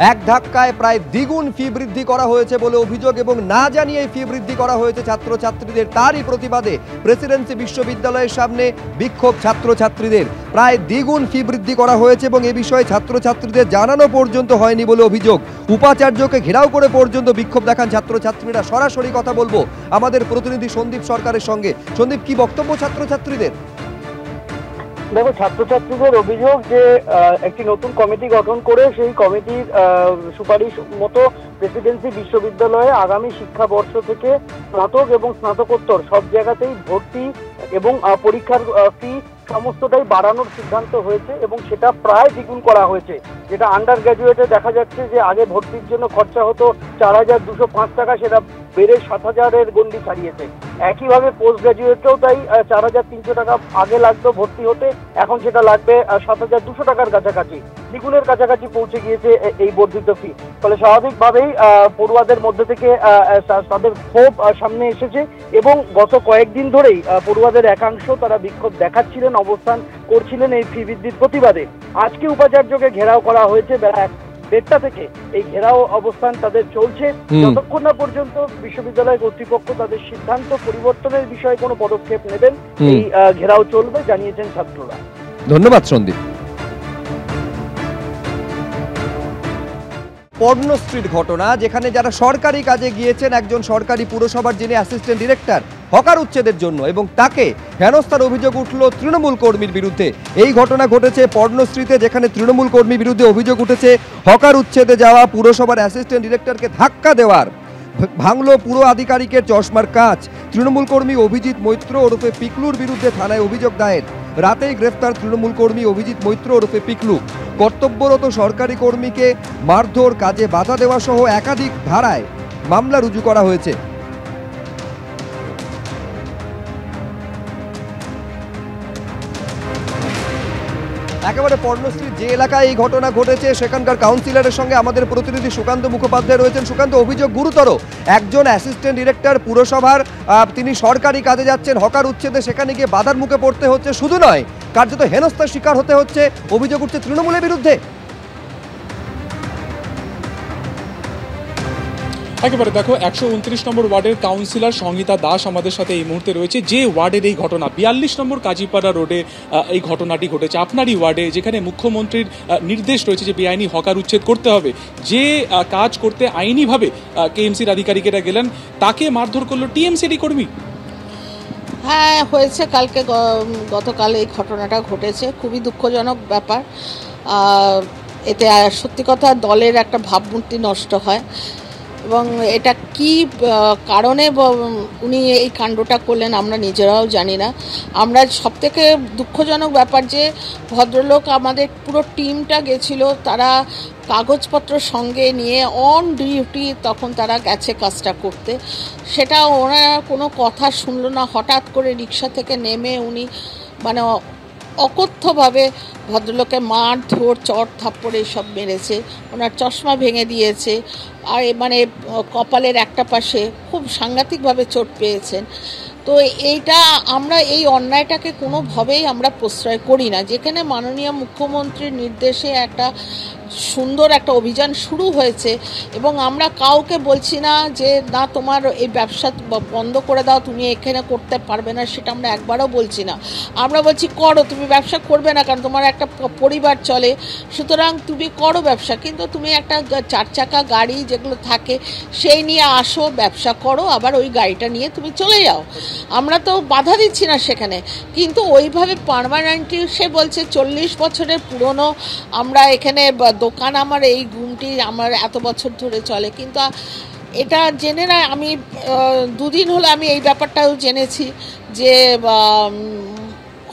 এক ধাক্কায় প্রায় দ্বিগুণ ফি বৃদ্ধি করা হয়েছে বলে অভিযোগ এবং না জানিয়ে ফি বৃদ্ধি করা হয়েছে ছাত্রছাত্রীদের তারই প্রতিবাদে প্রেসিডেন্সি বিশ্ববিদ্যালয়ের সামনে বিক্ষোভ ছাত্রছাত্রীদের। প্রায় দ্বিগুণ ফি বৃদ্ধি করা হয়েছে এবং এ বিষয়ে ছাত্রছাত্রীদের জানানো পর্যন্ত হয়নি বলে অভিযোগ। উপাচার্যকে ঘেরাও করে পর্যন্ত বিক্ষোভ দেখান ছাত্রছাত্রীরা। সরাসরি কথা বলব আমাদের প্রতিনিধি সন্দীপ সরকারের সঙ্গে। সন্দীপ, কি বক্তব্য ছাত্রছাত্রীদের? দেখো, ছাত্রছাত্রীদের অভিযোগ যে একটি নতুন কমিটি গঠন করে সেই কমিটির সুপারিশ মতো প্রেসিডেন্সি বিশ্ববিদ্যালয়ে আগামী শিক্ষাবর্ষ থেকে স্নাতক এবং স্নাতকোত্তর সব জায়গাতেই ভর্তি এবং পরীক্ষার ফি সমস্তটাই বাড়ানোর সিদ্ধান্ত হয়েছে এবং সেটা প্রায় দ্বিগুণ করা হয়েছে। যেটা আন্ডার গ্র্যাজুয়েটে দেখা যাচ্ছে যে, আগে ভর্তির জন্য খরচা হতো চার হাজার দুশো পাঁচ টাকা, সেটা বেড়ে সাত হাজারের গন্ডি ছাড়িয়েছে। একইভাবে পোস্ট গ্র্যাজুয়েটেও তাই চার হাজার তিনশো টাকা আগে লাগতো ভর্তি হতে, এখন সেটা লাগবে সাত হাজার দুশো টাকার কাছাকাছি। দ্বিগুণের কাছাকাছি পৌঁছে গিয়েছে এই বর্ধিত ফি ফলে স্বাভাবিকভাবেই পড়ুয়াদের মধ্যে থেকে তাদের ক্ষোভ সামনে এসেছে এবং গত কয়েকদিন ধরেই পড়ুয়াদের একাংশ তারা বিক্ষোভ দেখাচ্ছিলেন, অবস্থান করছিলেন এই ফি বৃদ্ধির প্রতিবাদে। আজকে উপাচার্যকে ঘেরাও করা হয়েছে বেলা দেড়টা থেকে এই ঘেরাও অবস্থান তাদের চলছে। যতক্ষণ না পর্যন্ত বিশ্ববিদ্যালয় কর্তৃপক্ষ তাদের সিদ্ধান্ত পরিবর্তনের বিষয়ে কোনো পদক্ষেপ নেবেন এই ঘেরাও চলবে জানিয়েছেন ছাত্ররা। ধন্যবাদ সন্দীপ। পর্ণশ্রীর ঘটনা, যেখানে যারা সরকারি কাজে গিয়েছেন, একজন সরকারি পুরসভার যিনি অ্যাসিস্ট্যান্ট ডিরেক্টর হকার উচ্ছেদের জন্য এবং তাকে হেনস্থার অভিযোগ উঠল তৃণমূল কর্মীর বিরুদ্ধে। এই ঘটনা ঘটেছে পর্ণশ্রীতে, যেখানে তৃণমূল কর্মীর বিরুদ্ধে অভিযোগ উঠেছে, হকার উচ্ছেদে যাওয়া পুরসভার অ্যাসিস্ট্যান্ট ডিরেক্টরকে ধাক্কা দেওয়ার। ভাঙলো পুরো আধিকারিকের চশমার কাজ তৃণমূল কর্মী অভিজিৎ মৈত্র ওরফে পিকলুর বিরুদ্ধে থানায় অভিযোগ দায়ের। রাতেই গ্রেফতার তৃণমূল কর্মী অভিজিৎ মৈত্র ওরফে পিকলু। কর্তব্যরত সরকারি কর্মীকে মারধর, কাজে বাধা দেওয়া সহ একাধিক ধারায় মামলা রুজু করা হয়েছে। একেবারে পর্ণশ্রীর যে এলাকায় এই ঘটনা ঘটেছে, সেখানকার কাউন্সিলরের সঙ্গে আমাদের প্রতিনিধি সুকান্ত মুখোপাধ্যায় রয়েছেন। সুকান্ত, অভিযোগ গুরুতর। একজন অ্যাসিস্ট্যান্ট ডিরেক্টর পুরসভার তিনি সরকারি কাজে যাচ্ছেন, হকার উচ্ছেদে সেখানে গিয়ে বাধার মুখে পড়তে হচ্ছে। শুধু নয় কার্যত হেনস্থার শিকার হতে হচ্ছে। অভিযোগ উঠছে তৃণমূলের বিরুদ্ধে। একেবারে দেখো, একশো উনত্রিশ নম্বর ওয়ার্ডের কাউন্সিলর সঙ্গীতা দাস আমাদের সাথে এই মুহূর্তে রয়েছে। যে ওয়ার্ডের এই ঘটনা, বিয়াল্লিশ নম্বর কাজীপাড়া রোডে এই ঘটনাটি ঘটেছে। আপনারই ওয়ার্ডে যেখানে মুখ্যমন্ত্রীর নির্দেশ রয়েছে যে বেআইনি হকার উচ্ছেদ করতে হবে। যে কাজ করতে আইনিভাবে কেএমসির আধিকারিকেরা গেলেন, তাকে মারধর করল টিএমসিরই কর্মী। হ্যাঁ হয়েছে। কালকে গতকাল এই ঘটনাটা ঘটেছে। খুবই দুঃখজনক ব্যাপার। এতে সত্যি কথা, দলের একটা ভাবমূর্তি নষ্ট হয়। এবং এটা কি কারণে উনি এই কাণ্ডটা করলেন আমরা নিজেরাও জানি না। আমরা সব থেকে দুঃখজনক ব্যাপার যে, ভদ্রলোক আমাদের পুরো টিমটা গেছিল, তারা কাগজপত্র সঙ্গে নিয়ে অন ডিউটি তখন তারা গেছে কাজটা করতে। সেটা ওনারা কোনো কথা শুনলো না, হঠাৎ করে রিক্সা থেকে নেমে উনি মানে অকথ্যভাবে ভদ্রলোকে মার ধোর চট থাপ্পড় এসব মেরেছে। ওনার চশমা ভেঙে দিয়েছে। আর মানে কপালের একটা পাশে খুব সাংঘাতিকভাবে চোট পেয়েছেন। তো এইটা আমরা, এই অন্যায়টাকে কোনোভাবেই আমরা প্রশ্রয় করি না। যেখানে মাননীয় মুখ্যমন্ত্রীর নির্দেশে একটা সুন্দর একটা অভিযান শুরু হয়েছে এবং আমরা কাউকে বলছি না যে, না, তোমার এই ব্যবসা বন্ধ করে দাও, তুমি এখানে করতে পারবে না, সেটা আমরা একবারও বলছি না। আমরা বলছি, করো, তুমি ব্যবসা করবে না, কারণ তোমার একটা পরিবার চলে। সুতরাং তুমি করো ব্যবসা, কিন্তু তুমি একটা চার চাকা গাড়ি যেগুলো থাকে, সেই নিয়ে আসো, ব্যবসা করো, আবার ওই গাড়িটা নিয়ে তুমি চলে যাও। আমরা তো বাধা দিচ্ছি না সেখানে, কিন্তু ওইভাবে পারমানেন্টলি সে বলছে, চল্লিশ বছরের পুরনো, আমরা এখানে দোকান আমার এই গুমটি আমার এত বছর ধরে চলে। কিন্তু এটা জেনে না, আমি দুদিন হলো আমি এই ব্যাপারটাও জেনেছি যে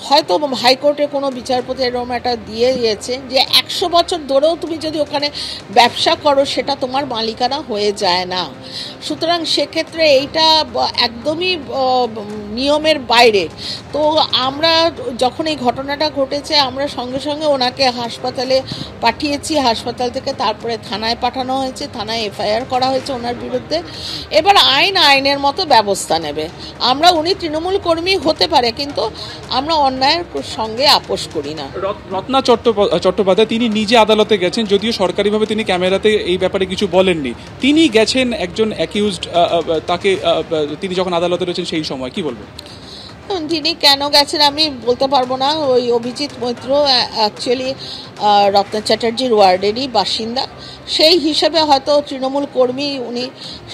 হয়তো হাইকোর্টে কোনো বিচারপতি এরকম একটা দিয়ে দিয়েছে যে একশো বছর ধরেও তুমি যদি ওখানে ব্যবসা করো, সেটা তোমার মালিকানা হয়ে যায় না। সুতরাং সেক্ষেত্রে এইটা একদমই নিয়মের বাইরে। তো আমরা যখন এই ঘটনাটা ঘটেছে, আমরা সঙ্গে সঙ্গে ওনাকে হাসপাতালে পাঠিয়েছি। হাসপাতাল থেকে তারপরে থানায় পাঠানো হয়েছে। থানায় এফআইআর করা হয়েছে ওনার বিরুদ্ধে। এবার আইন, আইনের মতো ব্যবস্থা নেবে। আমরা, উনি তৃণমূল কর্মী হতে পারে, কিন্তু আমরা অন্যায়ের সঙ্গে আপোষ করি না। রত্না চট্টোপা- চট্টোপাধ্যায় তিনি নিজে আদালতে গেছেন যদিও সরকারিভাবে তিনি ক্যামেরাতে এই ব্যাপারে কিছু বলেননি। তিনি গেছেন একজন অ্যাকিউজড তাকে তিনি যখন আদালতে রয়েছেন সেই সময় কি বলবেন? তিনি কেন গেছেন আমি বলতে পারব না। ওই অভিজিৎ মৈত্র অ্যাকচুয়ালি রত্না চ্যাটার্জির ওয়ার্ডেরই বাসিন্দা। সেই হিসেবে হয়তো তৃণমূল কর্মী উনি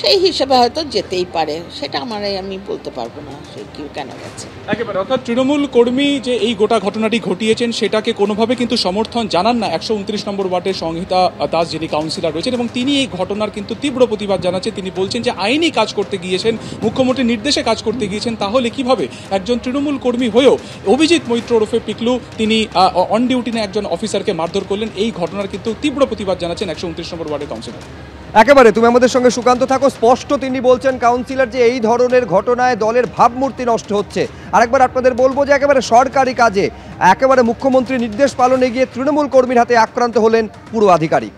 সেই হিসেবে হয়তো যেতেই পারে। সেটা আমার আমি বলতে পারব না সে কি কেন গেছে। একেবারে, অর্থাৎ তৃণমূল কর্মী যে এই গোটা ঘটনাটি ঘটিয়েছেন, সেটাকে কোনোভাবে কিন্তু সমর্থন জানান না। একশো উনত্রিশ নম্বর ওয়ার্ডের সংহিতা দাস যিনি কাউন্সিলর রয়েছেন এবং তিনি এই ঘটনার কিন্তু তীব্র প্রতিবাদ জানাচ্ছেন তিনি বলছেন যে আইনি কাজ করতে গিয়েছেন, মুখ্যমন্ত্রীর নির্দেশে কাজ করতে গিয়েছেন, তাহলে কীভাবে একজন তৃণমূল কর্মী হয়েও অভিজিৎ মৈত্র ওরফে পিকলু, তিনি অন ডিউটি একজন অফিসারকে মারধর করলেন, এই ঘটনার কিন্তু তীব্র প্রতিবাদ জানাচ্ছেন একশো উনত্রিশ নম্বর ওয়ার্ডের কাউন্সিলর। একেবারে, তুমি আমাদের সঙ্গে সুকান্ত থাকো। স্পষ্ট তিনি বলছেন, কাউন্সিলর যে এই ধরনের ঘটনায় দলের ভাবমূর্তি নষ্ট হচ্ছে। আরেকবার আপনাদের বলব যে একেবারে সরকারি কাজে, একেবারে মুখ্যমন্ত্রী নির্দেশ পালনে গিয়ে তৃণমূল কর্মীর হাতে আক্রান্ত হলেন পুরো আধিকারিক।